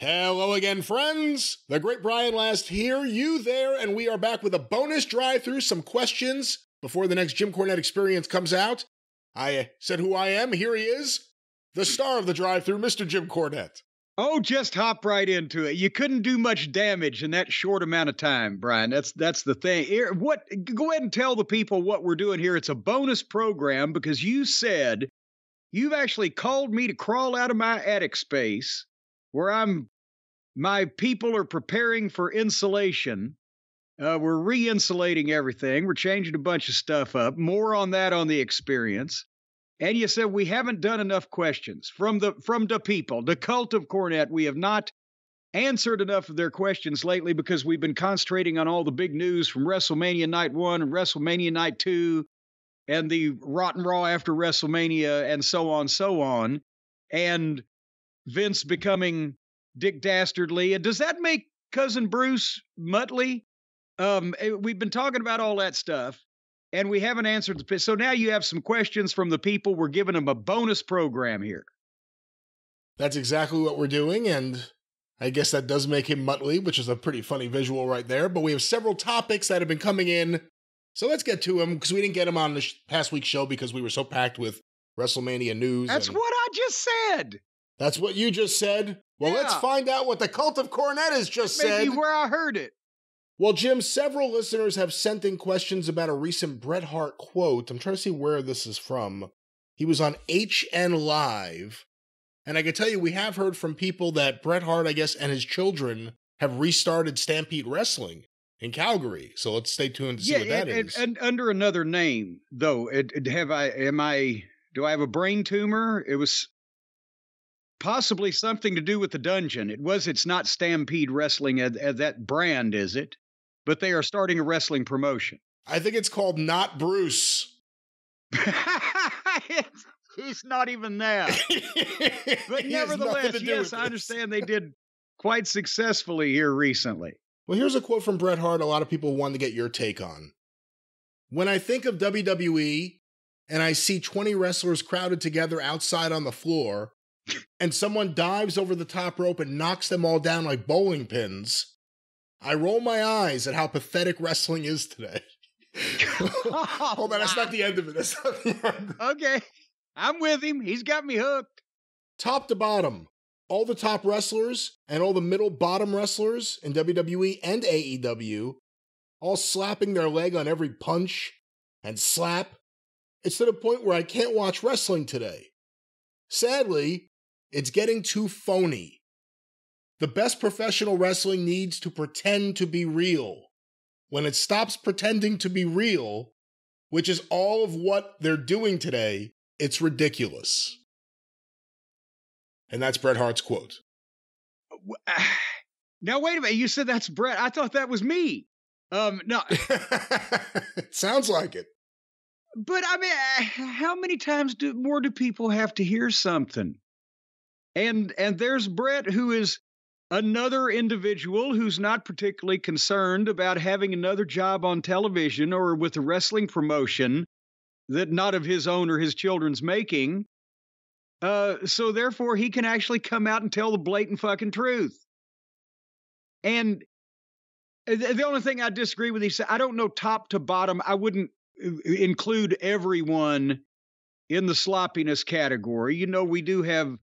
Hello again, friends. The great Brian Last here, you there, and we are back with a bonus drive through some questions before the next Jim Cornette experience comes out. I said who I am. Here he is, the star of the drive through, Mr. Jim Cornette. Oh, just hop right into it. You couldn't do much damage in that short amount of time, Brian. That's that's the thing. Here, what? Go ahead and tell the people what we're doing here. It's a bonus program because you said you've actually called me to crawl out of my attic space where I'm my people are preparing for insulation. Uh, we're re-insulating everything. We're changing a bunch of stuff up. More on that on the experience. And you said we haven't done enough questions from the from the people, the cult of Cornette. We have not answered enough of their questions lately because we've been concentrating on all the big news from WrestleMania Night One and WrestleMania Night Two, and the Rotten Raw after WrestleMania, and so on, so on, and Vince becoming Dick Dastardly. And does that make cousin Bruce Muttley? Um, eh, we've been talking about all that stuff, and we haven't answered the. So now you have some questions from the people. We're giving them a bonus program here. That's exactly what we're doing, and I guess that does make him Muttley, which is a pretty funny visual right there. But we have several topics that have been coming in, so let's get to them because we didn't get them on the sh- past week's show because we were so packed with WrestleMania news. That's and- what I just said. That's what you just said. Well, let's find out what the cult of Cornette has just Maybe said. where I heard it. Well, Jim, several listeners have sent in questions about a recent Bret Hart quote. I'm trying to see where this is from. He was on HN Live. And I can tell you, we have heard from people that Bret Hart, I guess, and his children have restarted Stampede Wrestling in Calgary. So let's stay tuned to see Yeah, what that and, is. and, and under another name though. It, it- have I? Am I? Do I have a brain tumor? It was possibly something to do with the dungeon. It was. It's not Stampede Wrestling at, at that brand, is it? But they are starting a wrestling promotion. I think it's called Not Bruce. He's not even that. But He has nothing nevertheless, yes, I understand they did quite successfully here recently. Well, here's a quote from Bret Hart a lot of people wanted to get your take on. When I think of WWE and I see 20 wrestlers crowded together outside on the floor, and someone dives over the top rope and knocks them all down like bowling pins, I roll my eyes at how pathetic wrestling is today. Hold on, that's not the end of it. That's not the end. Okay, I'm with him. He's got me hooked. top to bottom, all the top wrestlers and all the middle bottom wrestlers in WWE and AEW, all slapping their leg on every punch and slap. It's to the point where I can't watch wrestling today. Sadly, it's getting too phony. The best professional wrestling needs to pretend to be real. When it stops pretending to be real, which is all of what they're doing today, it's ridiculous. And that's Bret Hart's quote. Now wait a minute. You said that's Bret. I thought that was me. Um, no, it sounds like it. but I mean, how many times do more do people have to hear something? And and there's Bret, who is another individual who's not particularly concerned about having another job on television or with a wrestling promotion that not of his own or his children's making. Uh, so therefore, he can actually come out and tell the blatant fucking truth. And the the only thing I disagree with, he said, I don't know top to bottom. I wouldn't uh, include everyone in the sloppiness category. You know, we do have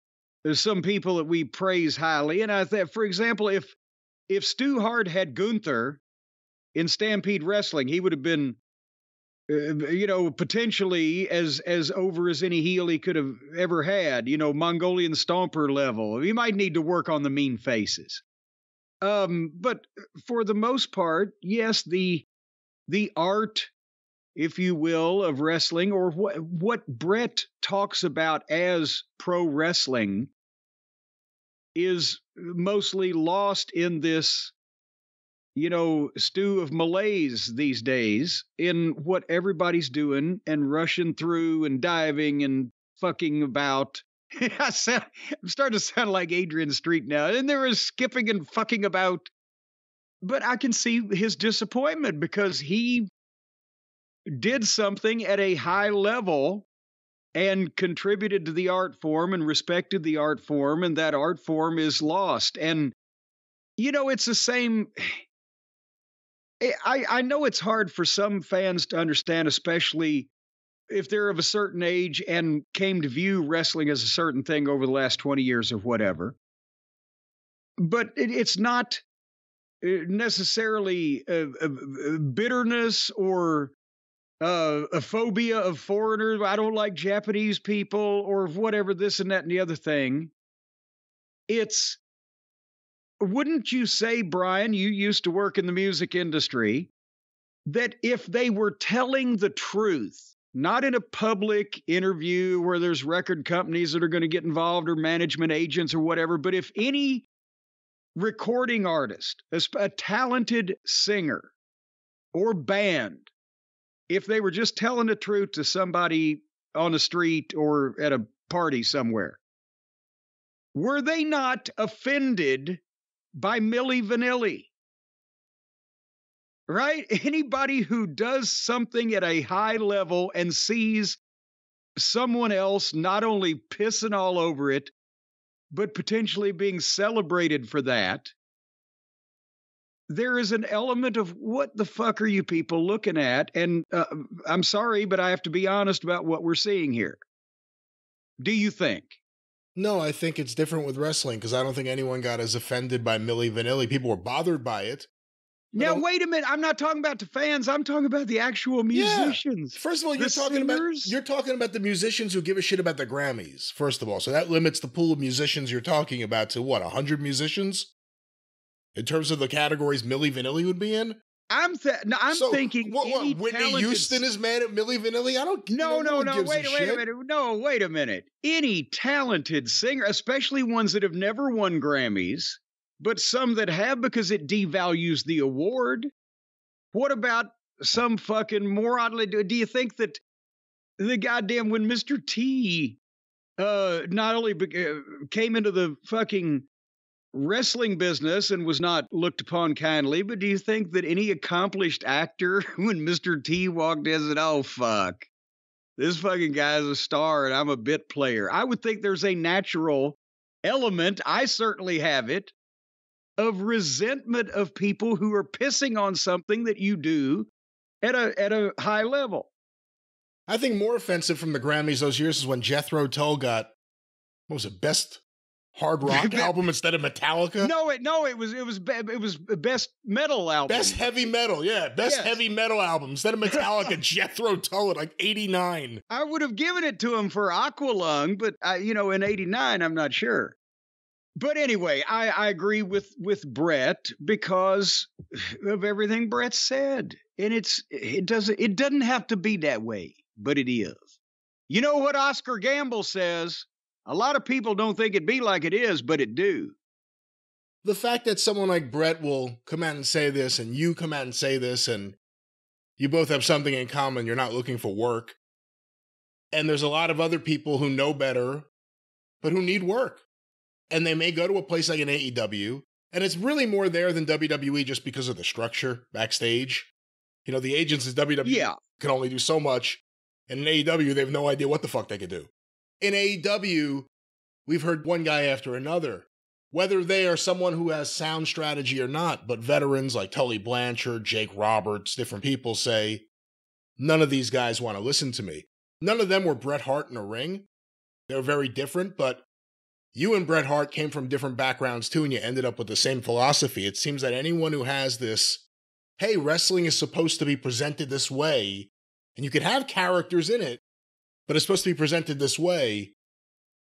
there's some people that we praise highly, and I think, for example, if if Stu Hart had Gunther in Stampede Wrestling, he would have been, uh, you know, potentially as as over as any heel he could have ever had. You know, Mongolian Stomper level. He might need to work on the mean faces. Um, but for the most part, yes, the the art, if you will, of wrestling, or what what Bret talks about as pro wrestling, is mostly lost in this, you know, stew of malaise these days in what everybody's doing and rushing through and diving and fucking about. I sound, I'm starting to sound like Adrian Street now. And there is skipping and fucking about. But I can see his disappointment because he did something at a high level and contributed to the art form and respected the art form, and that art form is lost. And, you know, it's the same. Eh, I, I know it's hard for some fans to understand, especially if they're of a certain age and came to view wrestling as a certain thing over the last 20 years or whatever. But it, it's not uh, necessarily a bitterness or uh, a phobia of foreigners. I don't like Japanese people or whatever, this and that and the other thing. It's, wouldn't you say, Brian, you used to work in the music industry, that if they were telling the truth, not in a public interview where there's record companies that are going to get involved or management agents or whatever, but if any recording artist, a, a talented singer or band if they were just telling the truth to somebody on the street or at a party somewhere, were they not offended by Milli Vanilli? Right? Anybody who does something at a high level and sees someone else not only pissing all over it, but potentially being celebrated for that there is an element of what the fuck are you people looking at? And uh, I'm sorry, but I have to be honest about what we're seeing here. Do you think? No, I think it's different with wrestling because I don't think anyone got as offended by Milli Vanilli. People were bothered by it. Now, wait a minute. I'm not talking about the fans. I'm talking about the actual musicians. Yeah. First of all, you're talking singers. about you're talking about the musicians who give a shit about the Grammys. First of all, so that limits the pool of musicians you're talking about to what? hundred musicians? In terms of the categories Milli Vanilli would be in? I'm th- no, I'm so, thinking what, what Whitney talented... Houston is mad at Milli Vanilli. I don't. No, no, no. Wait, a wait a minute. No, wait a minute. Any talented singer, especially ones that have never won Grammys, but some that have because it devalues the award. What about some fucking more oddly? Do you think that the goddamn when Mr. T uh not only be- uh, came into the fucking wrestling business and was not looked upon kindly, but do you think that any accomplished actor, when Mr. T walked in, said, Oh, fuck, this fucking guy's a star and I'm a bit player? I would think there's a natural element, I certainly have it, of resentment of people who are pissing on something that you do at a at a high level. I think more offensive from the Grammys those years is when Jethro Tull got what was it, best hard rock album instead of Metallica? No, it no, it was it was it was best metal album. Best heavy metal, yeah, best yes. heavy metal album instead of Metallica. Jethro Tull at like eighty nine. I would have given it to him for Aqualung, but I, you know, in eighty nine, I'm not sure. But anyway, I, I agree with with Bret because of everything Bret said, and it's it doesn't it doesn't have to be that way, but it is. You know what Oscar Gamble says? A lot of people don't think it'd be like it is, but it do. The fact that someone like Bret will come out and say this, and you come out and say this, and you both have something in common, you're not looking for work. And there's a lot of other people who know better, but who need work. And they may go to a place like an AEW, and it's really more there than WWE just because of the structure backstage. You know, the agents at WWE yeah. can only do so much. And in AEW, they have no idea what the fuck they could do in AEW, we've heard one guy after another, whether they are someone who has sound strategy or not, but veterans like Tully Blanchard, Jake Roberts, different people say, none of these guys want to listen to me. None of them were Bret Hart in a ring. They were very different, but you and Bret Hart came from different backgrounds too, and you ended up with the same philosophy. It seems that anyone who has this, hey, wrestling is supposed to be presented this way, and you could have characters in it, but it's supposed to be presented this way,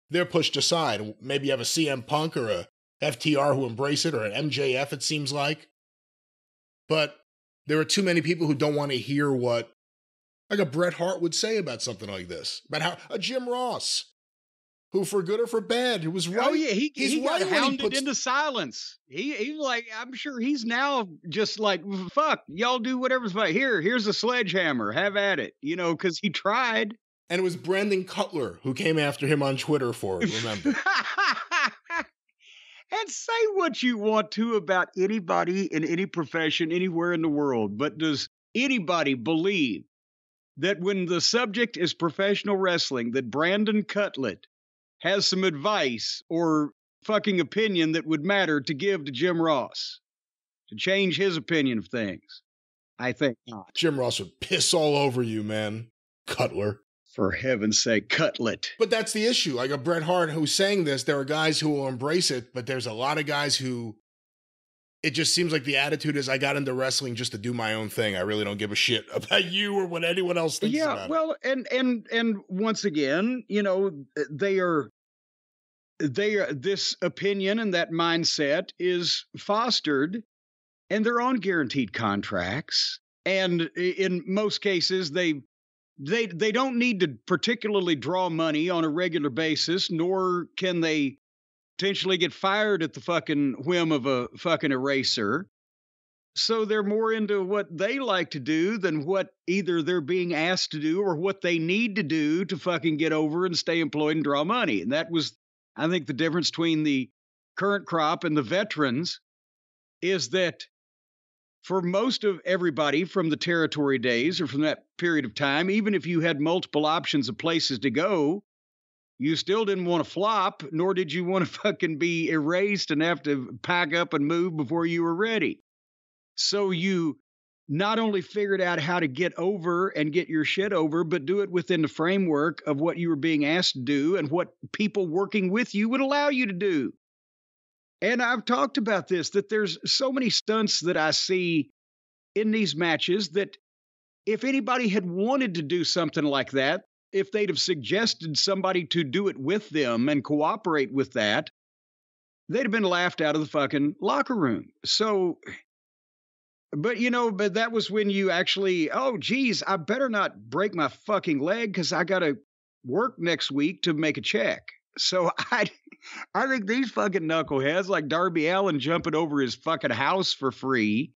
they're pushed aside. Maybe you have a CM Punk or a FTR who embrace it, or an MJF, it seems like. But there are too many people who don't want to hear what, like a Bret Hart would say about something like this. About how a Jim Ross, who for good or for bad, who was oh, right. Oh yeah, he, he's he right got hounded he puts... into silence. He he's like, I'm sure he's now just like, fuck, y'all do whatever's fine. Here, here's a sledgehammer, have at it, you know, because he tried. And it was Brandon Cutler who came after him on Twitter for it, remember? and say what you want to about anybody in any profession anywhere in the world, but does anybody believe that when the subject is professional wrestling, that Brandon Cutlet has some advice or fucking opinion that would matter to give to Jim Ross to change his opinion of things? I think not. Jim Ross would piss all over you, man. Cutler. For heaven's sake, Cutlet. But that's the issue. Like a Bret Hart who's saying this, there are guys who will embrace it, but there's a lot of guys who it just seems like the attitude is I got into wrestling just to do my own thing. I really don't give a shit about you or what anyone else thinks yeah, well, it. and and and once again, you know, they are they are this opinion and that mindset is fostered and they're on guaranteed contracts and in most cases they they they don't need to particularly draw money on a regular basis nor can they potentially get fired at the fucking whim of a fucking eraser. So they're more into what they like to do than what either they're being asked to do or what they need to do to fucking get over and stay employed and draw money. And that was, I think, the difference between the current crop and the veterans is that for most of everybody from the territory days or from that period of time, even if you had multiple options of places to go, you still didn't want to flop, nor did you want to fucking be erased and have to pack up and move before you were ready. So you not only figured out how to get over and get your shit over, but do it within the framework of what you were being asked to do and what people working with you would allow you to do. And I've talked about this that there's so many stunts that I see in these matches that if anybody had wanted to do something like that, if they'd have suggested somebody to do it with them and cooperate with that, they'd have been laughed out of the fucking locker room. So, but you know, but that was when you actually, oh, geez, I better not break my fucking leg because I got to work next week to make a check. So I, I think these fucking knuckleheads like Darby Allin jumping over his fucking house for free.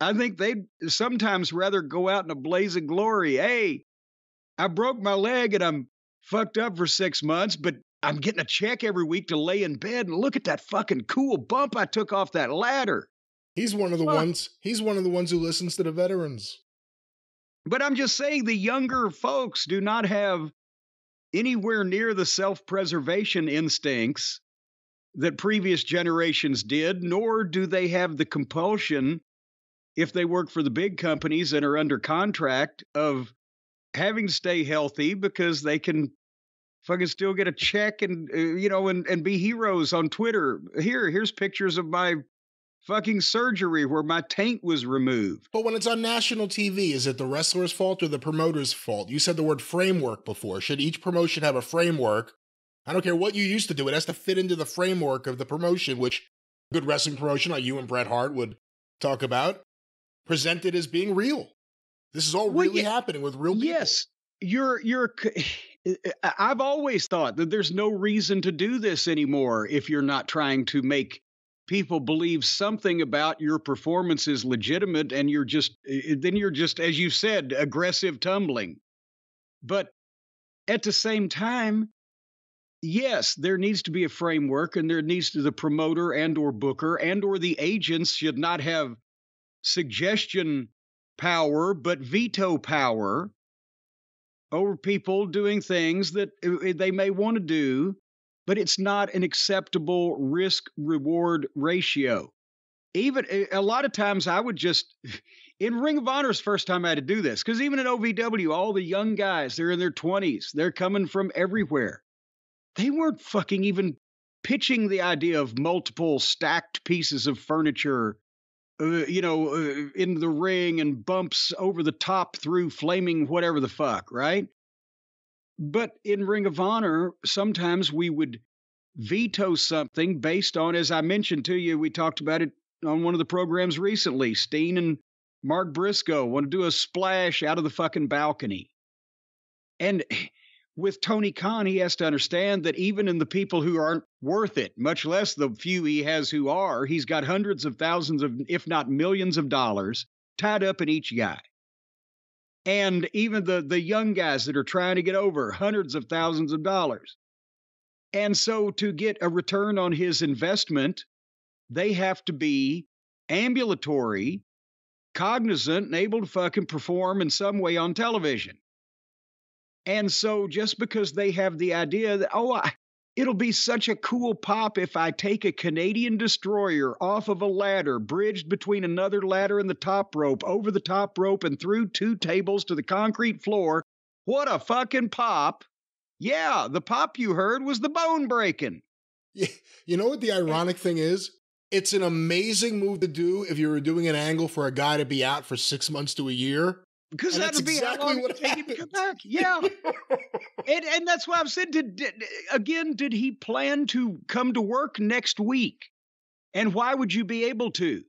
I think they'd sometimes rather go out in a blaze of glory. Hey, I broke my leg and I'm fucked up for six months, but I'm getting a check every week to lay in bed and look at that fucking cool bump I took off that ladder. He's one of the Fuck. ones. He's one of the ones who listens to the veterans. But I'm just saying the younger folks do not have anywhere near the self-preservation instincts that previous generations did, nor do they have the compulsion if they work for the big companies and are under contract of having to stay healthy because they can fucking still get a check and uh, you know and and be heroes on Twitter. Here, here's pictures of my fucking surgery where my taint was removed. But when it's on national TV, is it the wrestler's fault or the promoter's fault? You said the word framework before. Should each promotion have a framework? I don't care what you used to do, it has to fit into the framework of the promotion, which good wrestling promotion like you and Bret Hart would talk about, presented as being real. This is all really well, happening with real people. Yes. You're you're I've always thought that there's no reason to do this anymore if you're not trying to make people believe something about your performance is legitimate and you're just then you're just as you said aggressive tumbling. But at the same time, yes there needs to be a framework and there needs to the promoter and or booker and or the agents should not have suggestion power, but veto power over people doing things that uh, they may want to do, but it's not an acceptable risk reward ratio. Even a lot of times, I would just, in Ring of Honor's first time I had to do this, because even in OVW, all the young guys, they're in their 20s, they're coming from everywhere. They weren't fucking even pitching the idea of multiple stacked pieces of furniture uh, you know, uh, in the ring and bumps over the top through flaming whatever the fuck, right? But in Ring of Honor, sometimes we would veto something based on, as I mentioned to you, we talked about it on one of the programs recently. Steen and Mark Briscoe want to do a splash out of the fucking balcony. And with Tony Khan, he has to understand that even in the people who aren't worth it, much less the few he has who are, he's got hundreds of thousands of, if not millions of dollars tied up in each guy. And even the, the young guys that are trying to get over hundreds of thousands of dollars. And so to get a return on his investment, they have to be ambulatory cognizant and able to fucking perform in some way on television. And so just because they have the idea that, oh, I, it'll be such a cool pop if I take a Canadian destroyer off of a ladder, bridged between another ladder and the top rope, over the top rope, and through two tables to the concrete floor. What a fucking pop! Yeah, the pop you heard was the bone breaking. You know what the ironic thing is? It's an amazing move to do if you were doing an angle for a guy to be out for six months to a year. Because that'd that's be exactly how long what it take him to come back. Yeah. and and that's why I've said did, did again, did he plan to come to work next week? And why would you be able to?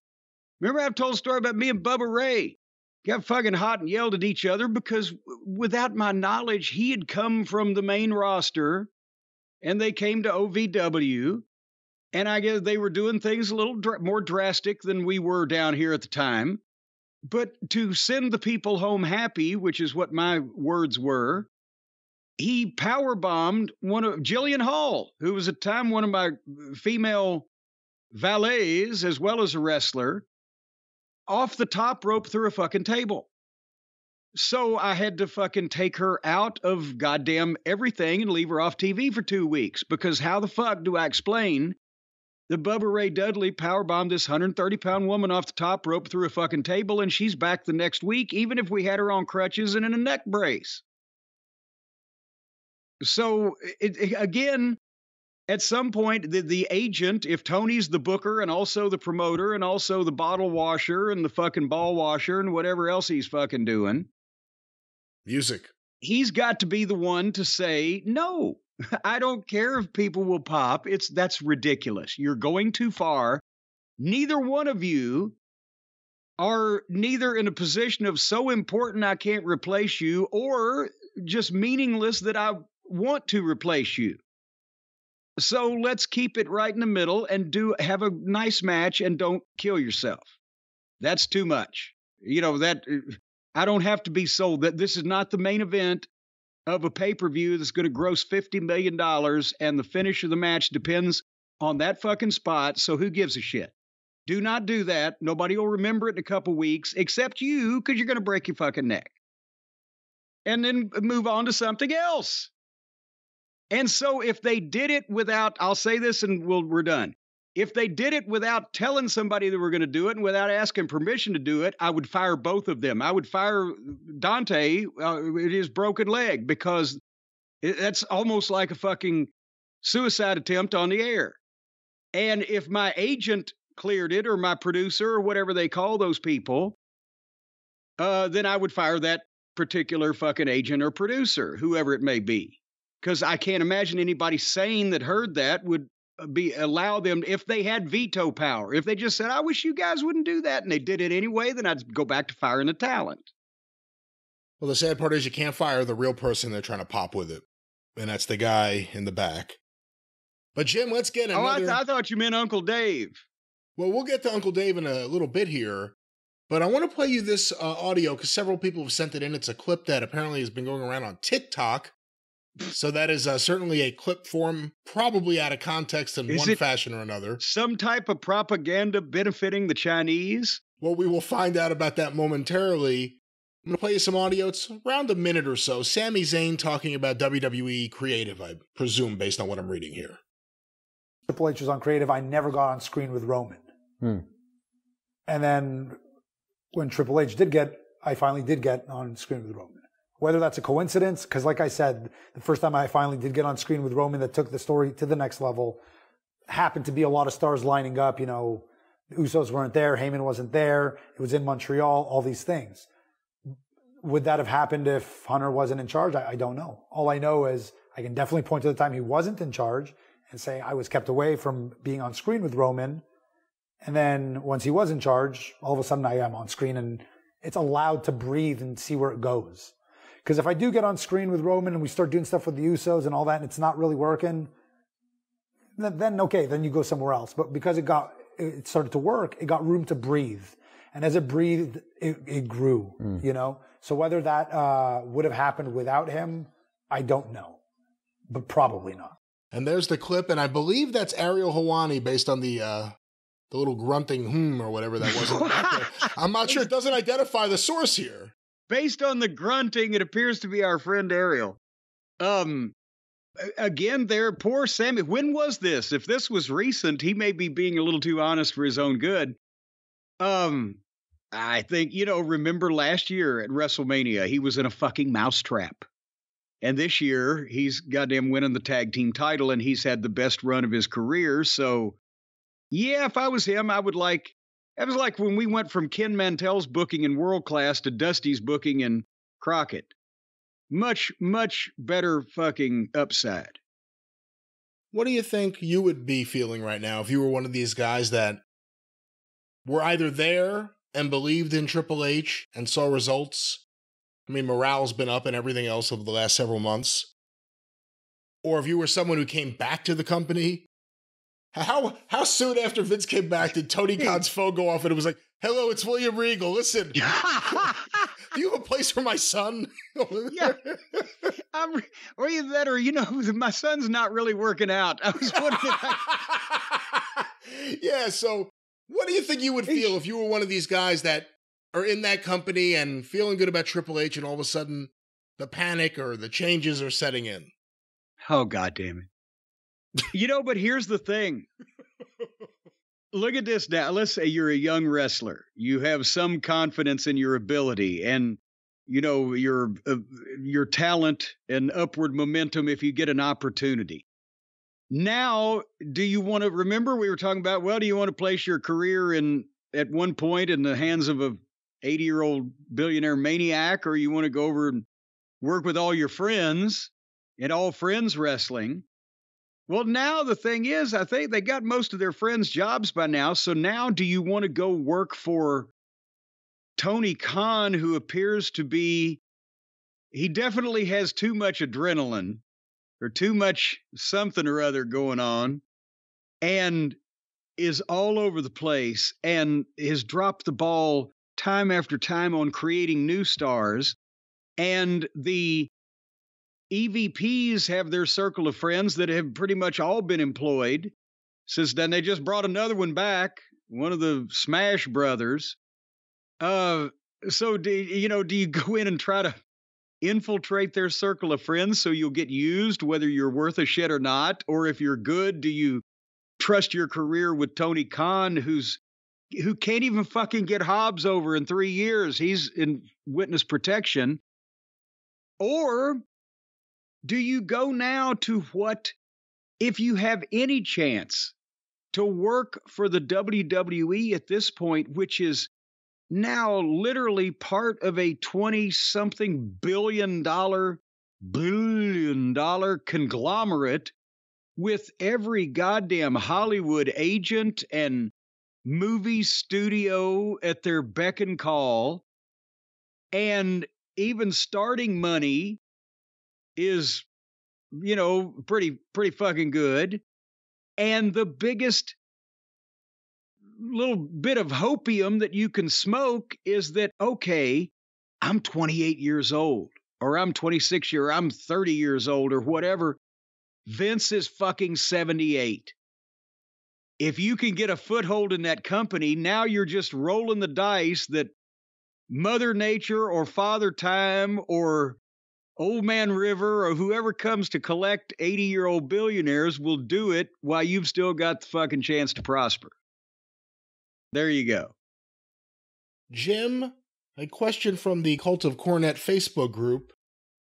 Remember I've told a story about me and Bubba Ray got fucking hot and yelled at each other because without my knowledge, he had come from the main roster and they came to OVW. And I guess they were doing things a little dr- more drastic than we were down here at the time. But to send the people home happy, which is what my words were, he power bombed one of Jillian Hall, who was at the time one of my female valets as well as a wrestler, off the top rope through a fucking table. So I had to fucking take her out of goddamn everything and leave her off TV for two weeks because how the fuck do I explain that Bubba Ray Dudley powerbombed this 130 pound woman off the top rope through a fucking table and she's back the next week, even if we had her on crutches and in a neck brace? So it, it- again, at some point, the, the agent, if Tony's the booker and also the promoter and also the bottle washer and the fucking ball washer and whatever else he's fucking doing, Music. he's got to be the one to say no. I don't care if people will pop. It's that's ridiculous. You're going too far. Neither one of you are neither in a position of so important I can't replace you or just meaningless that I want to replace you. So let's keep it right in the middle and do have a nice match and don't kill yourself. That's too much. You know that uh, I don't have to be sold that this is not the main event of a pay per view that's going to gross $50 million and the finish of the match depends on that fucking spot. So who gives a shit? Do not do that. Nobody will remember it in a couple weeks except you because you're going to break your fucking neck. And then move on to something else. And so if they did it without, I'll say this and we'll, we're done. If they did it without telling somebody they were going to do it and without asking permission to do it, I would fire both of them. I would fire Dante uh, with his broken leg because that's almost like a fucking suicide attempt on the air. And if my agent cleared it or my producer or whatever they call those people, uh, then I would fire that particular fucking agent or producer, whoever it may be. Because I can't imagine anybody sane that heard that would be allow them if they had veto power. If they just said, "I wish you guys wouldn't do that," and they did it anyway, then I'd go back to firing the talent. Well, the sad part is you can't fire the real person they're trying to pop with it, and that's the guy in the back. But Jim, let's get Oh, I, another. th- I thought you meant Uncle Dave. well, we'll get to Uncle Dave in a little bit here, but I want to play you this uh, audio because several people have sent it in. It's a clip that apparently has been going around on TikTok. So that is uh, certainly a clip form, probably out of context in Is one it- fashion or another. Some type of propaganda benefiting the Chinese. Well, we will find out about that momentarily. I'm going to play you some audio. It's around a minute or so. Sami Zayn talking about WWE creative, I presume, based on what I'm reading here. Triple H was on creative. I never got on screen with Roman. Hmm. And then when Triple H did get, I finally did get on screen with Roman. Whether that's a coincidence, because like I said, the first time I finally did get on screen with Roman that took the story to the next level happened to be a lot of stars lining up. You know, the Usos weren't there, Heyman wasn't there, it was in Montreal, all these things. Would that have happened if Hunter wasn't in charge? I, I don't know. All I know is I can definitely point to the time he wasn't in charge and say I was kept away from being on screen with Roman. And then once he was in charge, all of a sudden I am on screen and it's allowed to breathe and see where it goes. Because if I do get on screen with Roman and we start doing stuff with the Usos and all that and it's not really working, then, then okay, then you go somewhere else. But because it got, it started to work, it got room to breathe. And as it breathed, it, it grew, you know? So whether that, uh, would have happened without him, I don't know, but probably not. And there's the clip, and I believe that's Ariel Helwani based on the uh, the little grunting hmm or whatever that was. I'm not sure. It doesn't identify the source here. Based on the grunting, it appears to be our friend Ariel. Um, again, there, poor Sami. When was this? If this was recent, he may be being a little too honest for his own good. Um, I think you know. Remember last year at WrestleMania, he was in a fucking mousetrap. And this year, he's goddamn winning the tag team title, and he's had the best run of his career. So, yeah, if I was him, I would like. It was like when we went from Ken Mantell's booking in World Class to Dusty's booking in Crockett. Much, much better fucking upside. What do you think you would be feeling right now if you were one of these guys that were either there and believed in Triple H and saw results I mean, morale's been up and everything else over the last several months. Or if you were someone who came back to the company, how how soon after Vince came back did Tony hmm. Khan's phone go off and it was like, "Hello, it's William Regal. Listen, do you have a place for my son?" yeah, I'm, or either that, or you know, my son's not really working out. I was wondering. yeah, so what do you think you would feel if you were one of these guys that are in that company and feeling good about Triple H, and all of a sudden the panic or the changes are setting in. Oh, God damn it. You know, but here's the thing. Look at this now. Let's say you're a young wrestler. You have some confidence in your ability and you know your uh, your talent and upward momentum if you get an opportunity. Now, do you want to remember we were talking about well, do you want to place your career in at one point in the hands of a 80 year old billionaire maniac, or you want to go over and work with all your friends and all friends wrestling. Well, now the thing is, I think they got most of their friends' jobs by now. So now do you want to go work for Tony Khan, who appears to be, he definitely has too much adrenaline or too much something or other going on and is all over the place and has dropped the ball time after time on creating new stars. And the EVPs have their circle of friends that have pretty much all been employed since then. They just brought another one back, one of the Smash brothers. Uh, so do you know? Do you go in and try to infiltrate their circle of friends so you'll get used, whether you're worth a shit or not, or if you're good, do you trust your career with Tony Khan, who's who can't even fucking get Hobbs over in three years. He's in witness protection. Or do you go now to what, if you have any chance to work for the WWE at this point, which is now literally part of a 20 something billion dollar, billion dollar conglomerate with every goddamn Hollywood agent and movie studio at their beck and call. And even starting money is, you know, pretty, pretty fucking good. And the biggest little bit of hopium that you can smoke is that, okay, I'm 28 years old, or I'm 26 year, I'm 30 years old, or whatever. Vince is fucking 78 if you can get a foothold in that company, now you're just rolling the dice that Mother Nature or Father Time or Old Man River or whoever comes to collect 80 year old billionaires will do it while you've still got the fucking chance to prosper. There you go. Jim, a question from the Cult of Cornette Facebook group.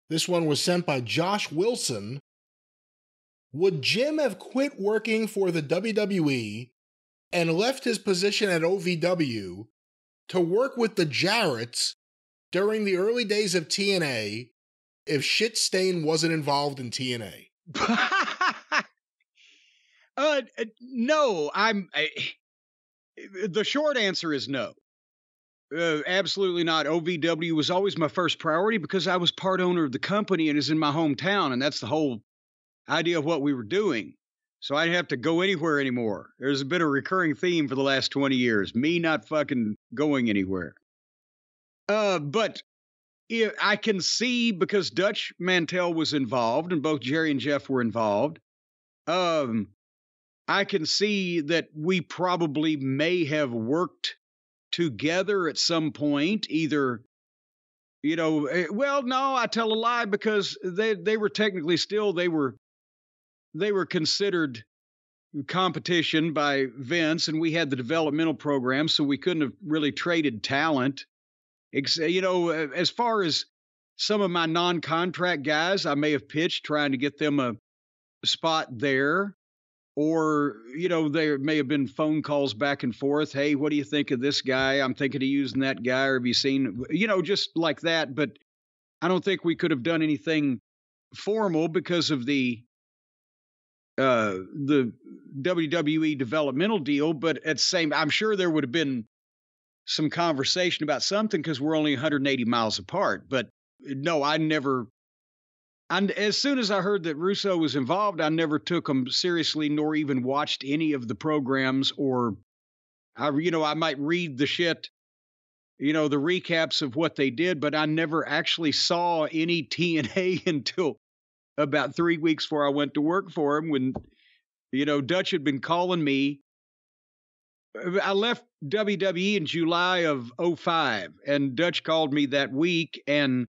This one was sent by Josh Wilson, would Jim have quit working for the WWE and left his position at OVW to work with the Jarretts during the early days of TNA if Shit Stain wasn't involved in TNA? uh, no, I'm. I, the short answer is no. Uh, absolutely not. OVW was always my first priority because I was part owner of the company and is in my hometown, and that's the whole idea of what we were doing. So I didn't have to go anywhere anymore. There's been a recurring theme for the last 20 years me not fucking going anywhere. Uh, but I can see because Dutch Mantell was involved and both Jerry and Jeff were involved. Um, I can see that we probably may have worked together at some point, either you know eh, well no i tell a lie because they they were technically still they were they were considered competition by vince and we had the developmental program so we couldn't have really traded talent you know as far as some of my non-contract guys i may have pitched trying to get them a spot there or you know there may have been phone calls back and forth hey what do you think of this guy? I'm thinking of using that guy. Or have you seen you know just like that but i don't think we could have done anything formal because of the uh the wwe developmental deal but at the same i'm sure there would have been some conversation about something because we're only 180 miles apart but uh, no i never and as soon as I heard that Russo was involved, I never took him seriously, nor even watched any of the programs. Or, I, you know, I might read the shit, you know, the recaps of what they did, but I never actually saw any TNA until about three weeks before I went to work for him. When, you know, Dutch had been calling me. I left WWE in July of 05, and Dutch called me that week and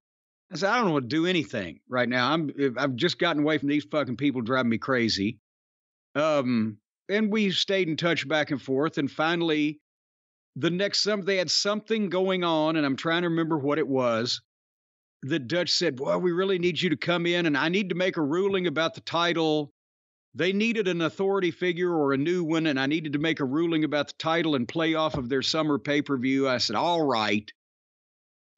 I said, I don't want to do anything right now. I'm I've just gotten away from these fucking people driving me crazy. Um, and we stayed in touch back and forth, and finally, the next summer they had something going on, and I'm trying to remember what it was. The Dutch said, "Well, we really need you to come in, and I need to make a ruling about the title." They needed an authority figure or a new one, and I needed to make a ruling about the title and play off of their summer pay per view. I said, "All right."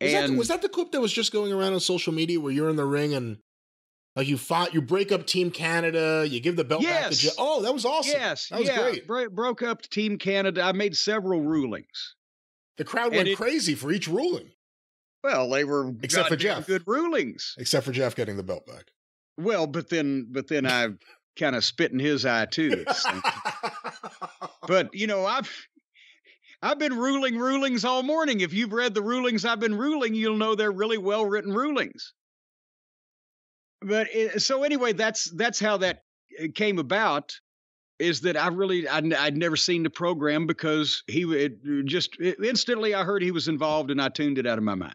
Was, and, that, was that the clip that was just going around on social media where you're in the ring and like you fought, you break up Team Canada, you give the belt yes. back to Jeff. Oh, that was awesome. Yes, that was yeah. great. Bro- broke up Team Canada. I made several rulings. The crowd went it, crazy for each ruling. Well, they were except for Jeff. Good rulings. Except for Jeff getting the belt back. Well, but then, but then I kind of spit in his eye too. but you know, I've I've been ruling rulings all morning. If you've read the rulings I've been ruling, you'll know they're really well written rulings. But it, so anyway, that's that's how that uh, came about. Is that I really I'd, I'd never seen the program because he it uh, just it, instantly I heard he was involved and I tuned it out of my mind.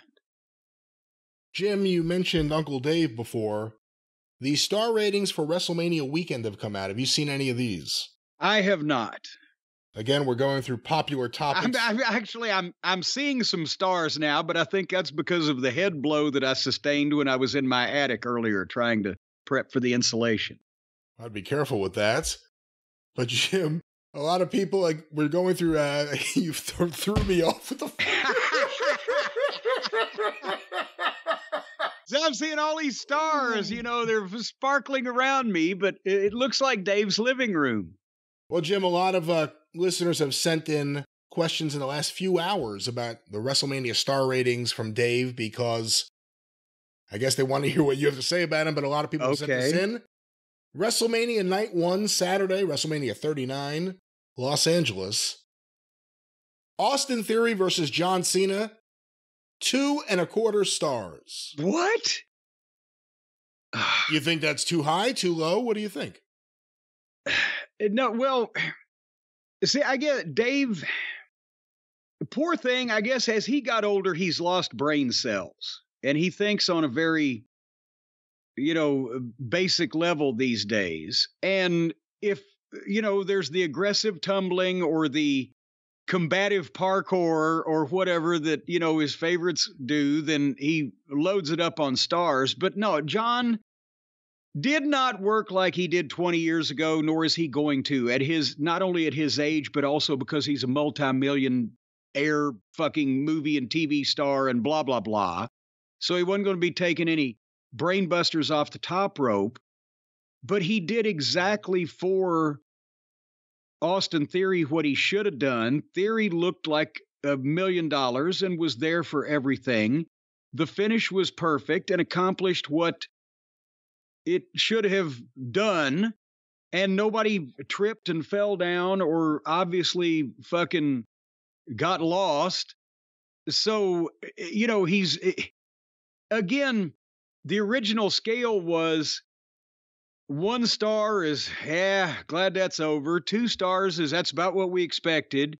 Jim, you mentioned Uncle Dave before. The star ratings for WrestleMania weekend have come out. Have you seen any of these? I have not. Again, we're going through popular topics. I'm, I'm, actually, I'm I'm seeing some stars now, but I think that's because of the head blow that I sustained when I was in my attic earlier trying to prep for the insulation. I'd be careful with that. But Jim, a lot of people like we're going through. Uh, you th- threw me off with the. so I'm seeing all these stars. You know, they're sparkling around me, but it looks like Dave's living room. Well, Jim, a lot of uh, listeners have sent in questions in the last few hours about the WrestleMania star ratings from Dave because I guess they want to hear what you have to say about him, but a lot of people okay. sent this in. WrestleMania Night 1, Saturday, WrestleMania 39, Los Angeles. Austin Theory versus John Cena, two and a quarter stars. What? you think that's too high, too low? What do you think? No, well, See, I get Dave. Poor thing, I guess, as he got older, he's lost brain cells, and he thinks on a very, you know, basic level these days. And if you know, there's the aggressive tumbling or the combative parkour or whatever that you know his favorites do, then he loads it up on stars. But no, John did not work like he did 20 years ago, nor is he going to at his not only at his age, but also because he's a multi-million air fucking movie and TV star and blah blah blah. So he wasn't going to be taking any brainbusters off the top rope. But he did exactly for Austin Theory what he should have done. Theory looked like a million dollars and was there for everything. The finish was perfect and accomplished what it should have done and nobody tripped and fell down or obviously fucking got lost so eh, you know he's eh, again the original scale was one star is, yeah, glad that's over. Two stars is, that's about what we expected.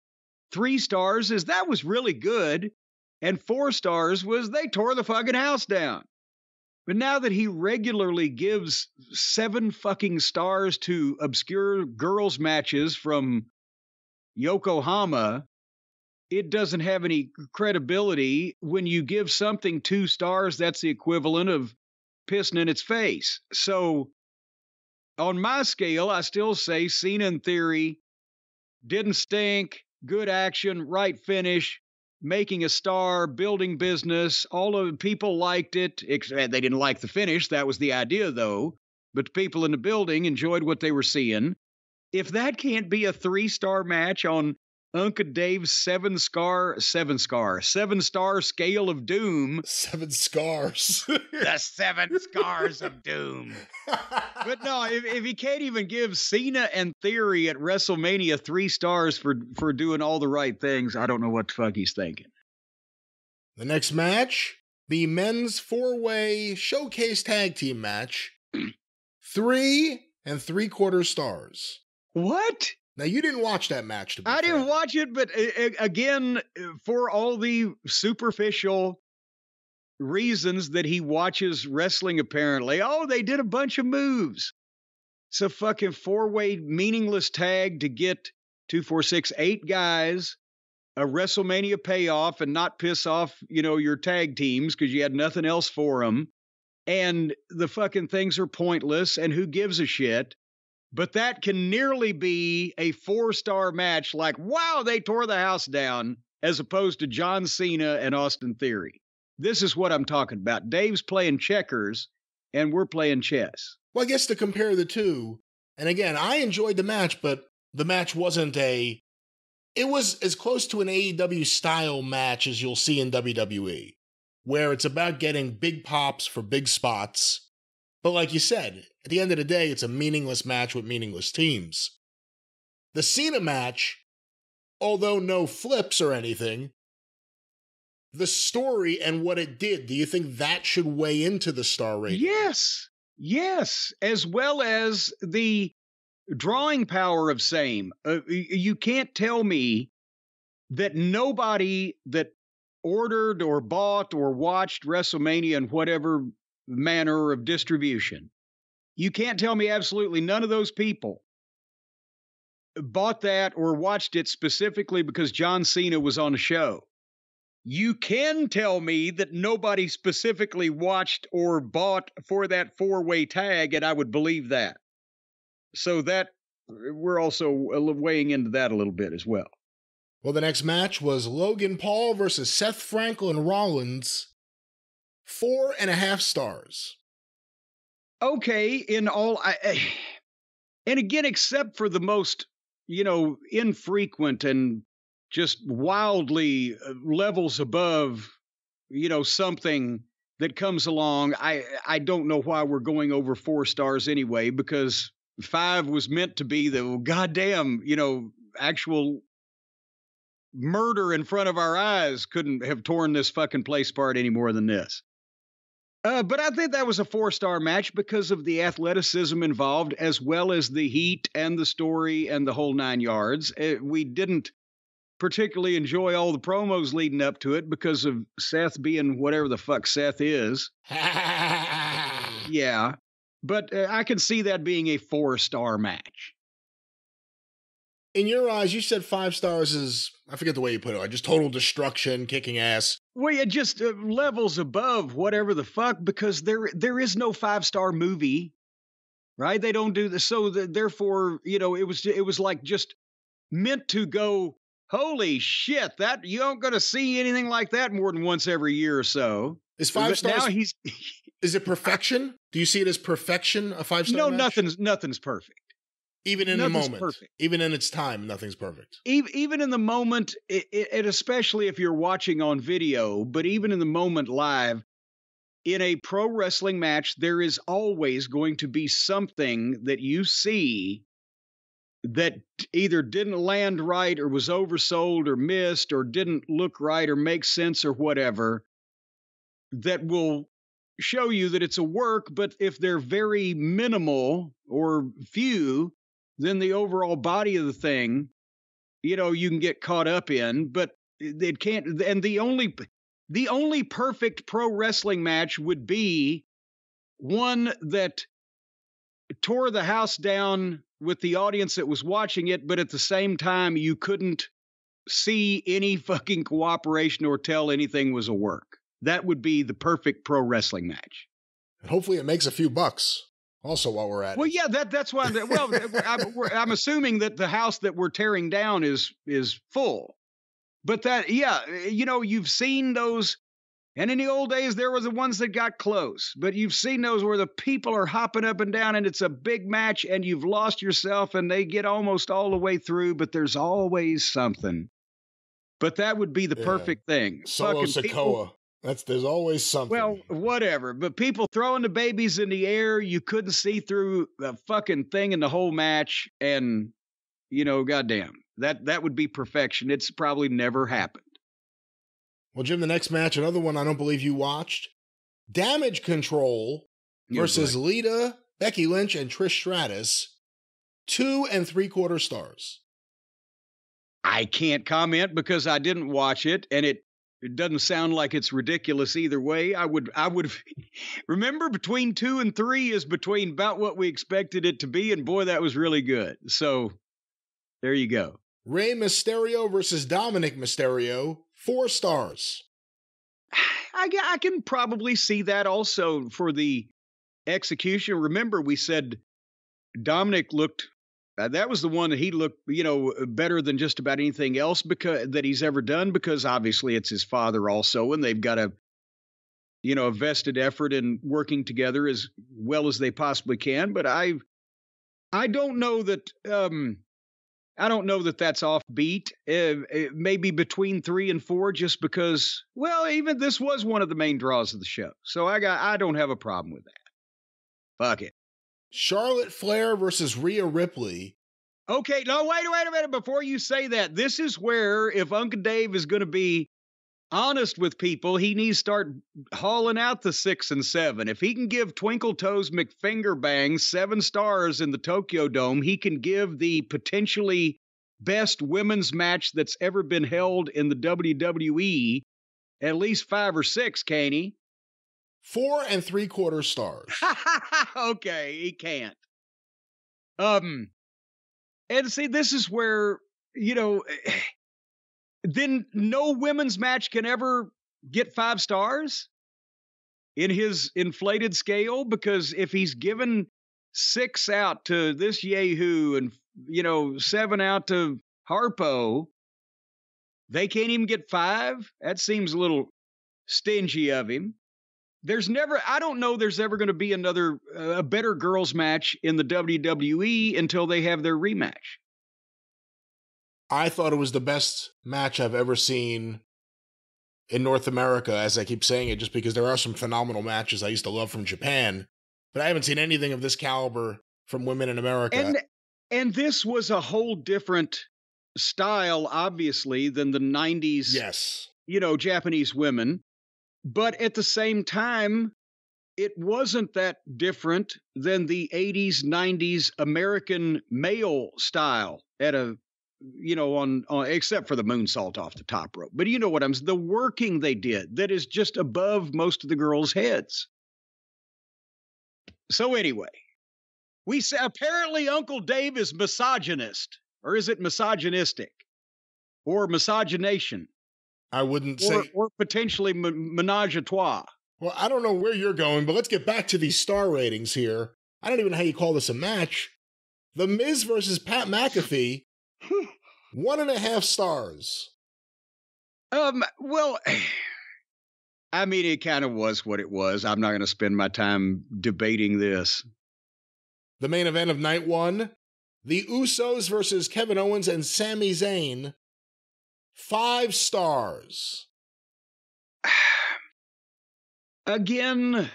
Three stars is, that was really good. And four stars was, they tore the fucking house down. But now that he regularly gives seven fucking stars to obscure girls' matches from Yokohama, it doesn't have any credibility. When you give something two stars, that's the equivalent of pissing in its face. So, on my scale, I still say Cena in theory didn't stink, good action, right finish, making a star, building business. All of the people liked it. Eh, they didn't like the finish. That was the idea, though. But the people in the building enjoyed what they were seeing. If that can't be a three star match on Uncle Dave's seven scar, seven scar, seven star scale of doom. Seven scars. the seven scars of doom. but no, if, if he can't even give Cena and Theory at WrestleMania three stars for for doing all the right things, I don't know what the fuck he's thinking. The next match, the men's four way showcase tag team match, three and three quarter stars. What? Now you didn't watch that match. To be I fair. didn't watch it, but again, for all the superficial reasons that he watches wrestling, apparently, oh, they did a bunch of moves. It's a fucking four way meaningless tag to get two, four, six, eight guys, a WrestleMania payoff, and not piss off, you know, your tag teams because you had nothing else for them. And the fucking things are pointless, and who gives a shit? But that can nearly be a four star match like, wow, they tore the house down, as opposed to John Cena and Austin Theory. This is what I'm talking about. Dave's playing checkers, and we're playing chess. Well, I guess to compare the two, and again, I enjoyed the match, but the match wasn't a. It was as close to an AEW style match as you'll see in WWE, where it's about getting big pops for big spots. But like you said, at the end of the day, it's a meaningless match with meaningless teams. The Cena match, although no flips or anything, the story and what it did, do you think that should weigh into the star rating? Yes. Yes. As well as the drawing power of same. Uh, you can't tell me that nobody that ordered or bought or watched WrestleMania and whatever manner of distribution you can't tell me absolutely none of those people bought that or watched it specifically because John Cena was on a show. You can tell me that nobody specifically watched or bought for that four way tag, and I would believe that. So that we're also weighing into that a little bit as well. Well, the next match was Logan Paul versus Seth Franklin Rollins. Four and a half stars. Okay in all I, eh, and again except for the most you know infrequent and just wildly uh, levels above you know something that comes along i i don't know why we're going over four stars anyway because five was meant to be the goddamn you know actual murder in front of our eyes couldn't have torn this fucking place apart any more than this uh, but I think that was a four star match because of the athleticism involved, as well as the heat and the story and the whole nine yards. Uh, we didn't particularly enjoy all the promos leading up to it because of Seth being whatever the fuck Seth is. yeah. But uh, I can see that being a four star match in your eyes, you said five stars is I forget the way you put it, just total destruction, kicking ass. Well, yeah, just uh, levels above whatever the fuck, because there there is no five star movie, right? They don't do this, so the, therefore, you know, it was it was like just meant to go. Holy shit! That you aren't going to see anything like that more than once every year or so. Is five but stars? Now he's. is it perfection? Do you see it as perfection? A five star? No, match? nothing's nothing's perfect even in Nothing's the moment, perfect. even in its time, nothing's perfect. even even in the moment, it, it, and especially if you're watching on video, but even in the moment live, in a pro wrestling match, there is always going to be something that you see that either didn't land right or was oversold or missed or didn't look right or make sense or whatever that will show you that it's a work, but if they're very minimal or few, then the overall body of the thing, you know, you can get caught up in, but it can't and the only the only perfect pro wrestling match would be one that tore the house down with the audience that was watching it, but at the same time you couldn't see any fucking cooperation or tell anything was a work. That would be the perfect pro wrestling match. And hopefully it makes a few bucks. Also, while we're at well, it. yeah, that that's why. I'm, well, I'm, I'm assuming that the house that we're tearing down is is full, but that yeah, you know, you've seen those. And in the old days, there was the ones that got close, but you've seen those where the people are hopping up and down, and it's a big match, and you've lost yourself, and they get almost all the way through, but there's always something. But that would be the Yeah. perfect thing. Solo Fucking Sikoa. people- That's there's always something. well, whatever. But people throwing the babies in the air, you couldn't see through the fucking thing in the whole match, and you know, goddamn, that that would be perfection. It's probably never happened. well, Jim, the next match, another one I don't believe you watched. Damage Control versus Lita, Becky Lynch, and Trish Stratus. Two and three quarter stars. I can't comment because I didn't watch it, and it it doesn't sound like it's ridiculous either way. I would I would remember between two and three is between about what we expected it to be, and boy, that was really good. So there you go. Rey Mysterio versus Dominic Mysterio. Four stars. I, I can probably see that also for the execution. Remember, we said Dominic looked. Uh, that was the one that he looked, you know, better than just about anything else because that he's ever done. Because obviously it's his father also, and they've got a, you know, a vested effort in working together as well as they possibly can. But I, I don't know that. um I don't know that that's offbeat. Uh, uh, maybe between three and four, just because. Well, even this was one of the main draws of the show, so I got. I don't have a problem with that. Fuck it. Charlotte Flair versus Rhea Ripley. Okay, no, wait, wait a minute. Before you say that, this is where if Uncle Dave is going to be honest with people, he needs to start hauling out the six and seven. If he can give Twinkle Toes McFinger McFingerbang seven stars in the Tokyo Dome, he can give the potentially best women's match that's ever been held in the WWE at least five or six, can't he? Four and three quarter stars. okay, he can't. Um, and see, this is where you know, then no women's match can ever get five stars in his inflated scale because if he's given six out to this Yahoo and you know seven out to Harpo, they can't even get five. That seems a little stingy of him there's never i don't know there's ever going to be another uh, a better girls match in the wwe until they have their rematch I thought it was the best match I've ever seen in North America, as I keep saying it, just because there are some phenomenal matches I used to love from Japan, but I haven't seen anything of this caliber from women in America. and and this was a whole different style obviously than the 90s yes. you know japanese women but at the same time it wasn't that different than the 80s 90s american male style at a you know on, on except for the moonsault off the top rope. But you know what i'm saying? the working they did that is just above most of the girls heads. So anyway we say apparently uncle dave is misogynist or is it misogynistic? Or misogynation I wouldn't or, say. or potentially m- menage a trois. Well, I don't know where you're going, but let's get back to these star ratings here. I don't even know how you call this a match. The Miz versus Pat McAfee, one and a half stars. Um, well, I mean, it kind of was what it was. I'm not going to spend my time debating this. The main event of night one, the Usos versus Kevin Owens and Sami Zayn, five stars. Again,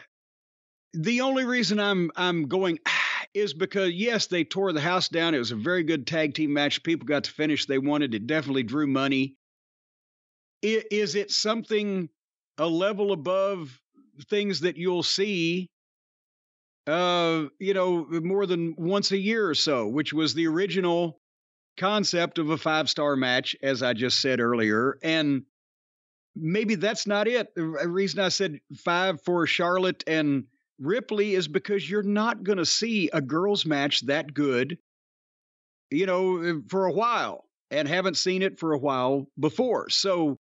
the only reason I'm I'm going is because yes, they tore the house down. It was a very good tag team match. People got to finish they wanted. It definitely drew money. Is it something a level above things that you'll see uh you know more than once a year or so which was the original concept of a five star match as i just said earlier and maybe that's not it. The reason i said five for charlotte and ripley is because you're not going to see a girls match that good you know eh, for a while and haven't seen it for a while before. So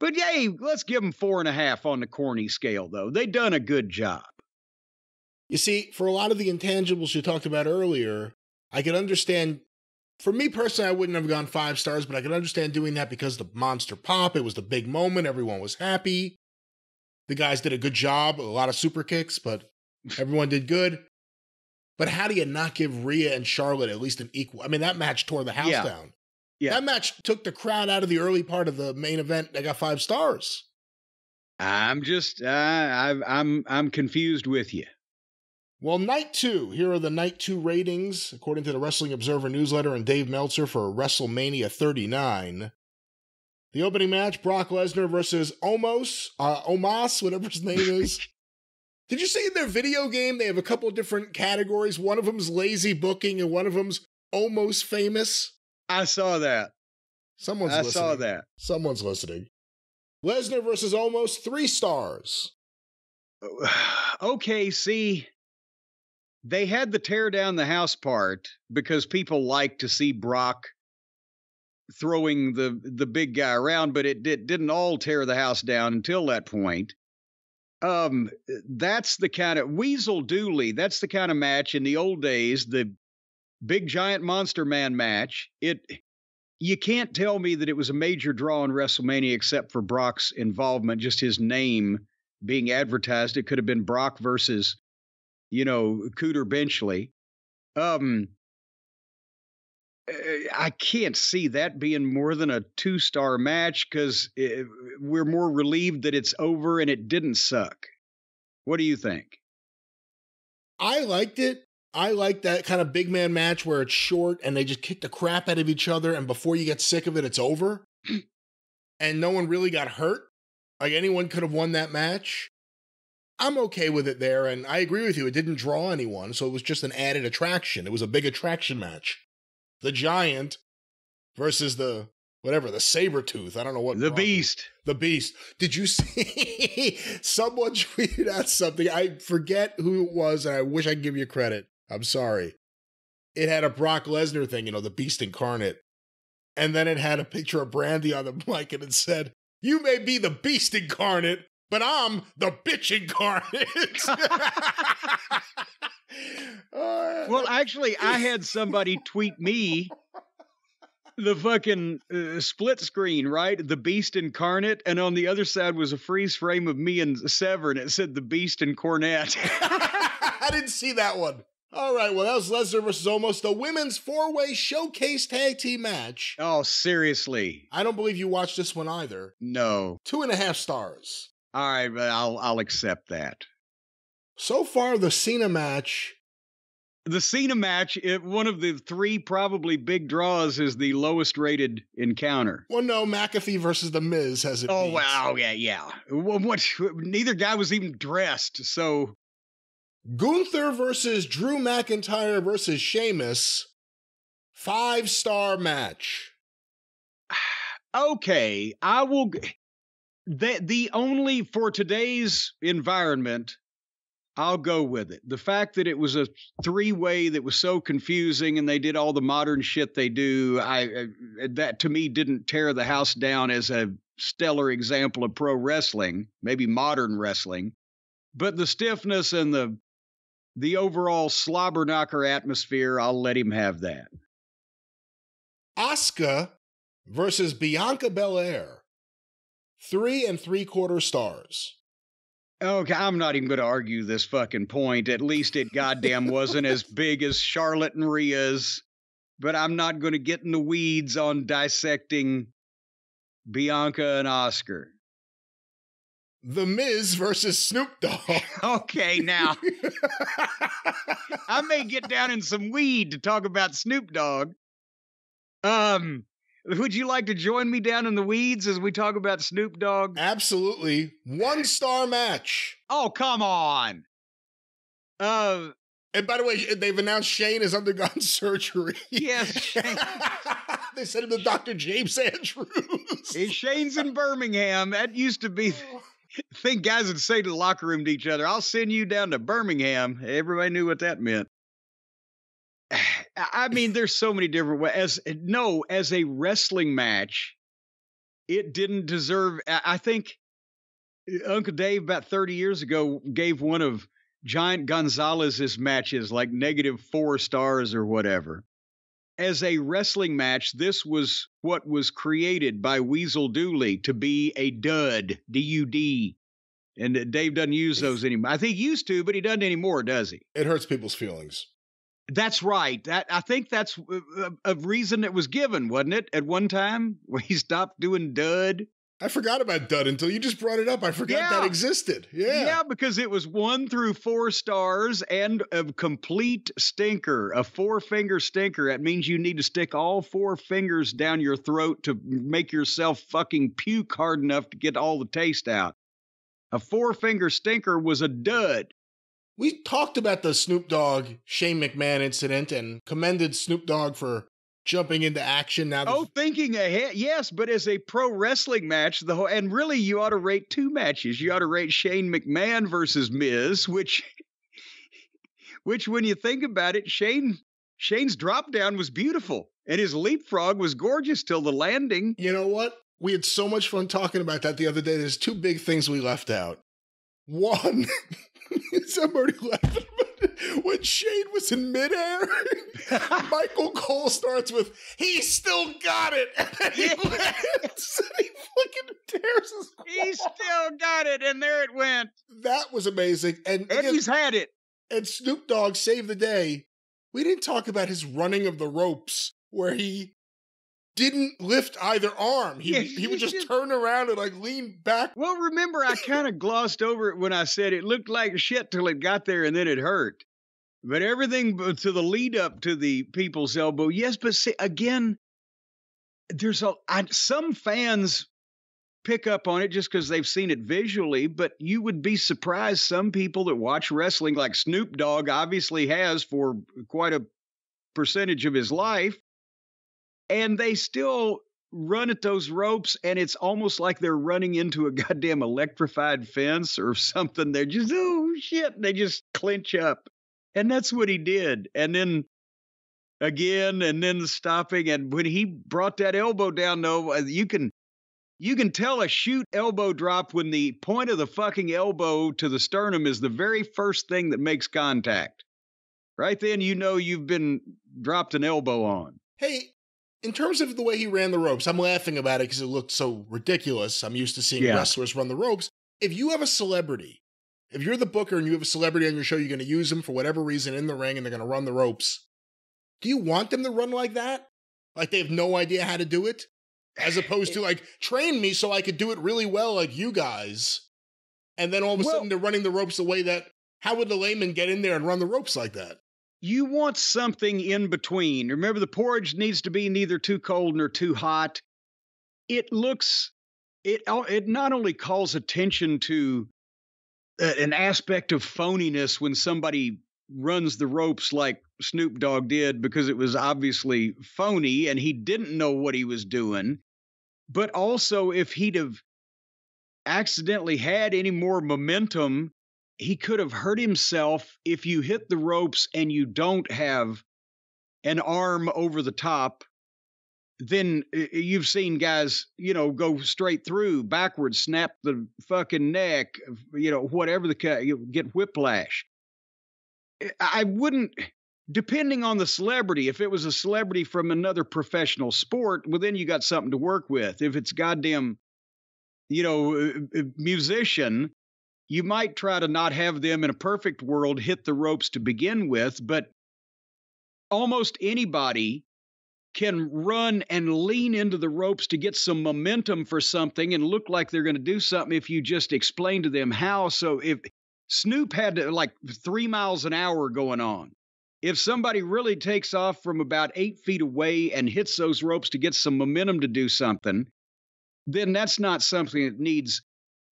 but yay let's give them four and a half on the corny scale though. They done a good job. You see, for a lot of the intangibles you talked about earlier, I could understand. For me personally, I wouldn't have gone five stars, but I could understand doing that because the monster pop, it was the big moment, everyone was happy. The guys did a good job, a lot of super kicks, but everyone did good. But how do you not give Rhea and Charlotte at least an equal? I mean, that match tore the house Yeah. down. Yeah. That match took the crowd out of the early part of the main event. They got five stars. i'm just uh, I, i'm i'm confused with you Well, night two. Here are the night two ratings, according to the Wrestling Observer newsletter and Dave Meltzer for WrestleMania 39. The opening match Brock Lesnar versus Omos, uh, Omos, whatever his name is. Did you see in their video game they have a couple different categories? One of them's lazy booking and one of them's almost famous. i saw that Someone's listening. i listening. saw that Someone's listening. Lesnar versus almost three stars. okay, see, they had the tear down the house part because people like to see Brock throwing the the big guy around, but it did, didn't all tear the house down until that point. Um, that's the kind of Weasel Dooley. That's the kind of match in the old days, the big giant monster man match. It you can't tell me that it was a major draw in WrestleMania except for Brock's involvement, just his name being advertised. It could have been Brock versus, you know, Cooter Benchley. Um, eh, I can't see that being more than a two star match because we're more relieved that it's over and it didn't suck. What do you think? I liked it. I like that kind of big man match where it's short and they just kick the crap out of each other, and before you get sick of it, it's over. and no one really got hurt. Like anyone could have won that match. I'm okay with it there, and I agree with you. It didn't draw anyone, so it was just an added attraction. It was a big attraction match. The giant versus the whatever, the saber tooth. I don't know what The Beast. the Beast. Did you see? Someone tweeted out something. I forget who it was, and I wish I could give you credit. I'm sorry. It had a Brock Lesnar thing, you know, the Beast incarnate. And then it had a picture of Brandy on the mic, and it said, You may be the Beast incarnate, but I'm the bitch incarnate. Well, actually, I had somebody tweet me the fucking uh, split screen, right? The Beast incarnate, and on the other side was a freeze frame of me and Sever, and it said the Beast and Cornette. I didn't see that one. All right, well, that was Lesnar versus almost the women's four way showcase tag team match. oh, seriously? I don't believe you watched this one either. No. Two and a half stars. All right, but I'll I'll accept that. So far, the Cena match. The Cena match, it, one of the three probably big draws, is the lowest rated encounter. Well, no, McAfee versus The Miz has it. Oh wow, yeah, yeah. What, what? Neither guy was even dressed, so Gunther versus Drew McIntyre versus Sheamus. Five star match. okay, I will. g- The the only for today's environment, I'll go with it. The fact that it was a three way that was so confusing, and they did all the modern shit they do, I that to me didn't tear the house down as a stellar example of pro wrestling, maybe modern wrestling, but the stiffness and the the overall slobber knocker atmosphere, I'll let him have that. Asuka versus Bianca Belair. Three and three quarter stars. Okay, I'm not even going to argue this fucking point. At least it goddamn wasn't as big as Charlotte and Rhea's. But I'm not going to get in the weeds on dissecting Bianca and Oscar. The Miz versus Snoop Dogg. Okay, now I may get down in some weed to talk about Snoop Dogg. Um, Would you like to join me down in the weeds as we talk about Snoop Dogg? Absolutely. One star match. Oh, come on. Uh, and by the way, they've announced Shane has undergone surgery. Yes, Shane. they sent him to Dr. James Andrews. Shane's in Birmingham. That used to be I think guys would say to the locker room to each other, I'll send you down to Birmingham. Everybody knew what that meant. I mean, there's so many different ways. As no, as a wrestling match, it didn't deserve. I think uh, Uncle Dave about 30 years ago gave one of Giant Gonzalez's matches like negative four stars or whatever. As a wrestling match, this was what was created by Weasel Dooley to be a dud, D U D. And Dave doesn't use those anymore. I think he used to, but he doesn't anymore, does he? It hurts people's feelings. That's right. That I think that's uh, a, a, reason it was given, wasn't it? At one time, when he stopped doing dud. I forgot about dud until you just brought it up. I forgot yeah. that existed. Yeah, yeah, because it was one through four stars and a complete stinker, a four finger stinker. That means you need to stick all four fingers down your throat to make yourself fucking puke hard enough to get all the taste out. A four finger stinker was a dud. We talked about the Snoop Dogg Shane McMahon incident and commended Snoop Dogg for jumping into action now. Oh, thinking ahead, yes, but as a pro wrestling match, the whole and really you ought to rate two matches. You ought to rate Shane McMahon versus Miz, which which when you think about it, Shane Shane's drop down was beautiful and his leapfrog was gorgeous till the landing. You know what? We had so much fun talking about that the other day. There's two big things we left out. One Somebody laughing. When Shane was in midair, Michael Cole starts with, he still got it. And he lands. he fucking tears his He still got it. And there it went. That was amazing. And, and again, he's had it. And Snoop Dogg saved the day. We didn't talk about his running of the ropes where he didn't lift either arm. He, yeah, he would just, just turn around and like lean back. Well, remember, I kind of glossed over it when I said it looked like shit till it got there and then it hurt. But everything to the lead up to the people's elbow, yes. But see, again, there's a I, some fans pick up on it just because they've seen it visually. But you would be surprised. Some people that watch wrestling, like Snoop Dogg, obviously has for quite a percentage of his life and they still run at those ropes and it's almost like they're running into a goddamn electrified fence or something. They're just oh shit they just clinch up. And that's what he did. And then again and then stopping and when he brought that elbow down though uh, you can you can tell a shoot elbow drop when the point of the fucking elbow to the sternum is the very first thing that makes contact. Right then you know you've been dropped an elbow on. Hey in terms of the way he ran the ropes, I'm laughing about it because it looked so ridiculous. I'm used to seeing yeah. wrestlers run the ropes. If you have a celebrity, if you're the booker and you have a celebrity on your show, you're going to use them for whatever reason in the ring and they're going to run the ropes. Do you want them to run like that? Like they have no idea how to do it? As opposed to like, train me so I could do it really well like you guys. And then all of a well, sudden they're running the ropes the way that, how would the layman get in there and run the ropes like that? You want something in between. Remember, the porridge needs to be neither too cold nor too hot. It looks, it, it not only calls attention to uh, an aspect of phoniness when somebody runs the ropes like Snoop Dogg did because it was obviously phony and he didn't know what he was doing. But also, if he'd have accidentally had any more momentum he could have hurt himself if you hit the ropes and you don't have an arm over the top then eh, eh, you've seen guys you know go straight through backwards snap the fucking neck you know whatever the you get whiplash. Eh, I wouldn't depending on the celebrity if it was a celebrity from another professional sport well then you got something to work with. If it's goddamn you know musician you might try to not have them in a perfect world hit the ropes to begin with, but almost anybody can run and lean into the ropes to get some momentum for something and look like they're going to do something if you just explain to them how. So if Snoop had to, like three miles an hour going on, if somebody really takes off from about eight feet away and hits those ropes to get some momentum to do something, then that's not something that needs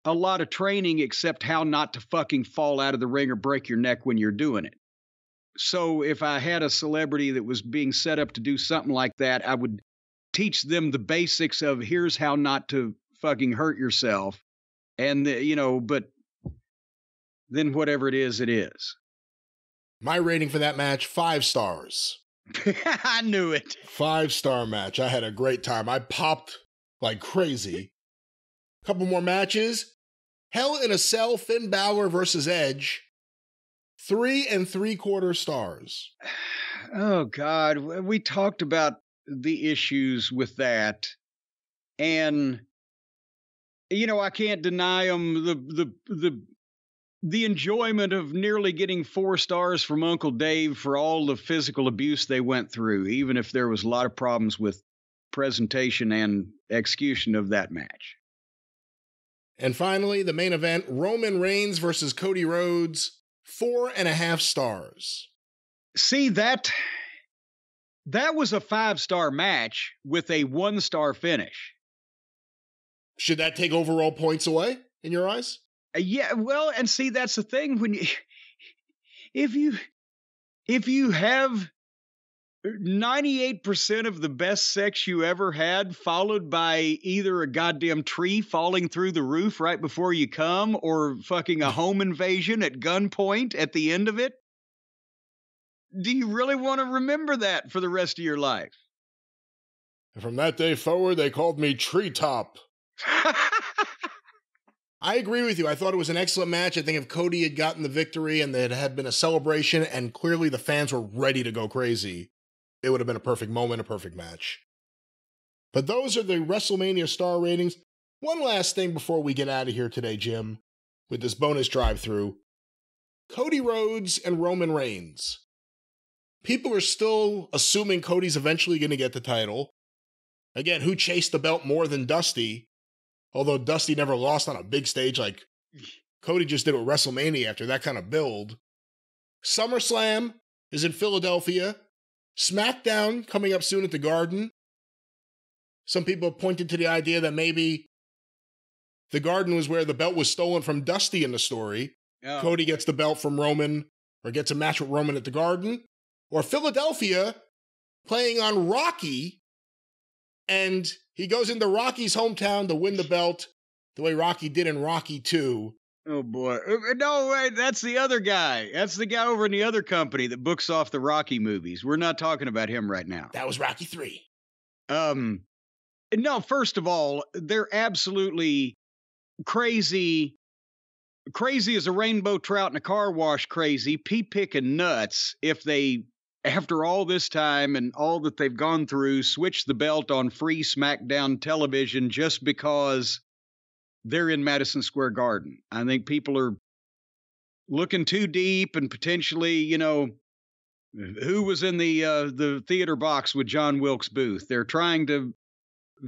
a lot of training except how not to fucking fall out of the ring or break your neck when you're doing it. So if I had a celebrity that was being set up to do something like that, I would teach them the basics of here's how not to fucking hurt yourself. And, the, you know, but then whatever it is, it is. My rating for that match, five stars. I knew it. Five star match. I had a great time. I popped like crazy. Couple more matches. Hell in a Cell, Finn Balor versus Edge. Three and three quarter stars. Oh God, we talked about the issues with that, and you know I can't deny them the the the the enjoyment of nearly getting four stars from Uncle Dave for all the physical abuse they went through, even if there was a lot of problems with presentation and execution of that match. And finally, the main event Roman Reigns versus Cody Rhodes, four and a half stars. See, that. That was a five star match with a one star finish. Should that take overall points away in your eyes? Uh, yeah, well, and see, that's the thing when you, if you, if you have 98% of the best sex you ever had, followed by either a goddamn tree falling through the roof right before you come or fucking a home invasion at gunpoint at the end of it. Do you really want to remember that for the rest of your life? From that day forward, they called me Treetop. I agree with you. I thought it was an excellent match. I think if Cody had gotten the victory and it had been a celebration and clearly the fans were ready to go crazy, it would have been a perfect moment, a perfect match. But those are the WrestleMania star ratings. One last thing before we get out of here today, Jim, with this bonus drive through Cody Rhodes and Roman Reigns. People are still assuming Cody's eventually going to get the title. Again, who chased the belt more than Dusty? Although Dusty never lost on a big stage like Cody just did with WrestleMania after that kind of build. SummerSlam is in Philadelphia. SmackDown coming up soon at the Garden. Some people pointed to the idea that maybe the Garden was where the belt was stolen from Dusty in the story. Oh. Cody gets the belt from Roman or gets a match with Roman at the Garden. Or Philadelphia playing on Rocky and he goes into Rocky's hometown to win the belt the way Rocky did in Rocky 2 Oh boy. Uh, uh, no, wait, that's the other guy. That's the guy over in the other company that books off the Rocky movies. We're not talking about him right now. That was Rocky 3. Um no, first of all, they're absolutely crazy crazy as a rainbow trout in a car wash crazy, pea picking nuts if they after all this time and all that they've gone through switch the belt on free SmackDown television just because they're in Madison Square Garden. I think people are looking too deep and potentially, you know, who was in the uh, the theater box with John Wilkes Booth? They're trying to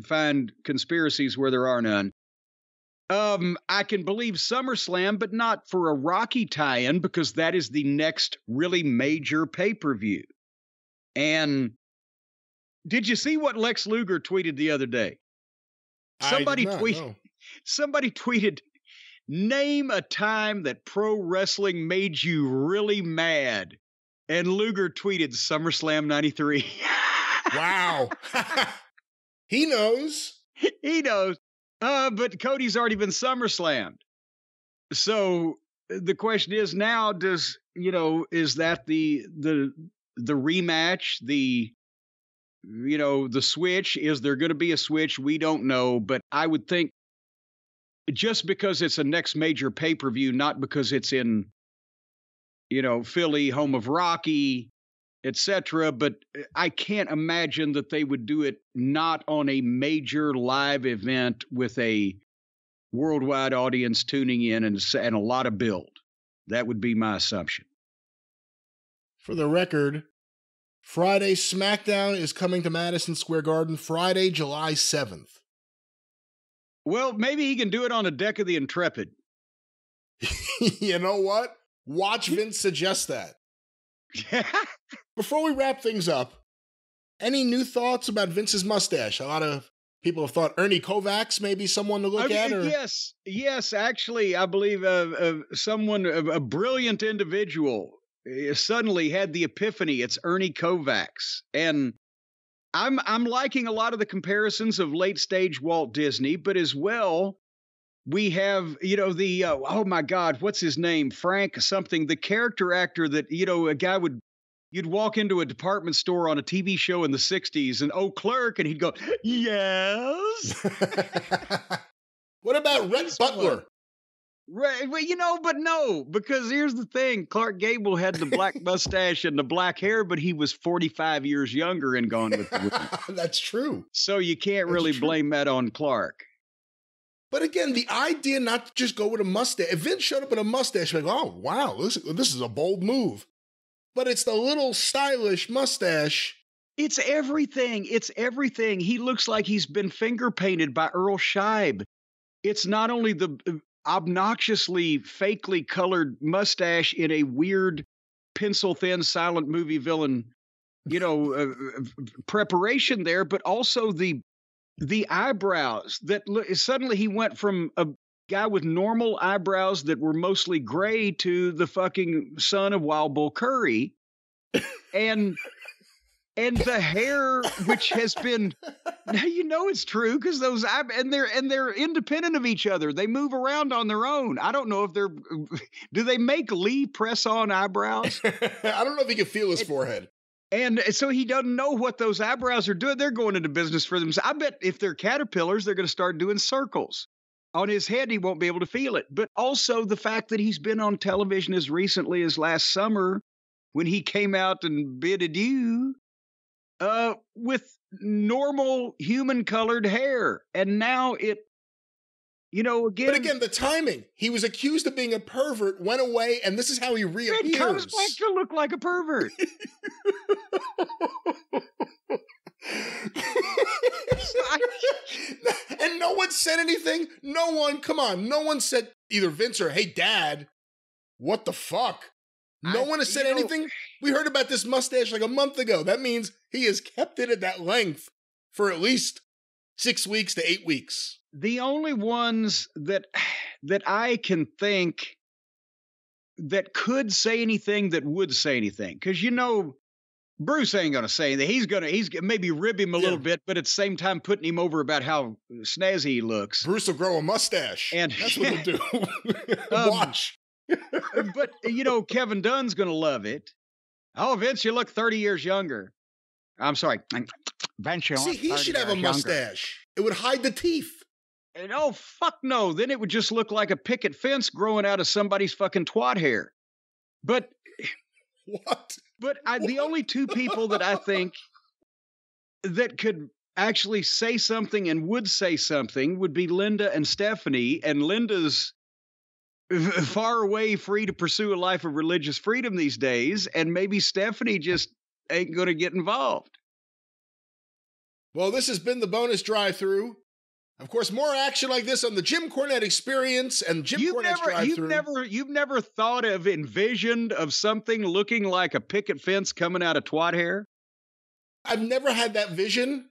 find conspiracies where there are none. Um, I can believe SummerSlam, but not for a Rocky tie-in because that is the next really major pay-per-view. And did you see what Lex Luger tweeted the other day? Somebody tweeted somebody tweeted, Name a time that pro wrestling made you really mad. And Luger tweeted SummerSlam 93. wow. he knows. He knows. Uh, but Cody's already been SummerSlammed. So the question is now does you know is that the the the rematch the you know the switch is there going to be a switch we don't know but i would think just because it's a next major pay per view, not because it's in, you know, Philly, home of Rocky, etc. But uh, I can't imagine that they would do it not on a major live event with a worldwide audience tuning in and, and a lot of build. That would be my assumption. For the record, Friday SmackDown is coming to Madison Square Garden Friday, July 7th. Well, maybe he can do it on a deck of the Intrepid. you know what? Watch Vince suggest that. Before we wrap things up, any new thoughts about Vince's mustache? A lot of people have thought Ernie Kovacs may be someone to look I mean, at. Or... Yes, yes. Actually, I believe uh, uh, someone, uh, a brilliant individual, uh, suddenly had the epiphany. It's Ernie Kovacs, and I'm I'm liking a lot of the comparisons of late stage Walt Disney, but as well. We have, you know, the uh, oh my God, what's his name? Frank something, the character actor that you know a guy would you'd walk into a department store on a TV show in the 60s and oh clerk and he'd go yes what about Rhett Butler right well, you know but no because here's the thing Clark Gable had the black mustache and the black hair but he was 45 years younger and gone with the wind that's true so you can't that's really true. blame that on Clark but again, the idea not to just go with a mustache. If Vince showed up with a mustache, like, oh wow, this this is a bold move but it's the little stylish mustache. It's everything. It's everything. He looks like he's been finger painted by Earl Scheib. It's not only the uh, obnoxiously fakely colored mustache in a weird pencil thin silent movie villain you know uh, uh preparation there but also the the eyebrows that suddenly he went from a guy with normal eyebrows that were mostly gray to the fucking son of Wild Bull Curry. and and the hair which has been now you know it's true because those and they're and they're independent of each other. They move around on their own. I don't know if they're do they make lee press on eyebrows? I don't know if he can feel his forehead. And so he doesn't know what those eyebrows are doing. They're going into business for themselves i bet if they're caterpillars they're going to start doing circles. On his head, he won't be able to feel it. But also the fact that he's been on television as recently as last summer when he came out and bid adieu uh, with normal human colored hair. And now it, you know, again. But again, the timing. He was accused of being a pervert, went away, and this is how he reappears. It comes back to look like a pervert. and no one said anything. No one, come on, no one said either Vince or hey dad, what the fuck? No I, one has said anything. We heard about this mustache like a month ago. That means he has kept it at that length for at least six weeks to eight weeks. The only ones that that I can think that could say anything that would say anything, because you know Bruce ain't gonna say anything. He's gonna he's maybe rib him a yeah. little bit, but at the same time putting him over about how snazzy he looks. Bruce will grow a mustache, and that's what he'll do. um, Watch. but uh, you know, Kevin Dunn's gonna love it. Oh, Vince, you look thirty years younger. I'm sorry, Vince. You See, he should have a mustache. It would hide the teeth. And oh fuck no! Then it would just look like a picket fence growing out of somebody's fucking twat hair. But what? But I, the only two people that I think that could actually say something and would say something would be Linda and Stephanie. And Linda's far away, free to pursue a life of religious freedom these days. And maybe Stephanie just ain't going to get involved. Well, this has been the bonus drive through. Of course, more action like this on the Jim Cornette Experience and Jim you've Cornette's never, Drive You've never, you've never thought of envisioned of something looking like a picket fence coming out of twat hair. I've never had that vision,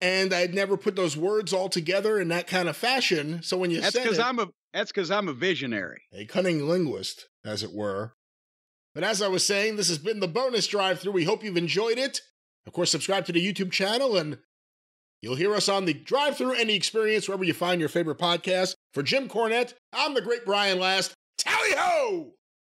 and I'd never put those words all together in that kind of fashion. So when you that's because I'm a that's because I'm a visionary, a cunning linguist, as it were. But as I was saying, this has been the bonus drive through. We hope you've enjoyed it. Of course, subscribe to the YouTube channel and You'll hear us on the drive through any experience wherever you find your favorite podcast. For Jim Cornette, I'm the great Brian Last. Tally ho!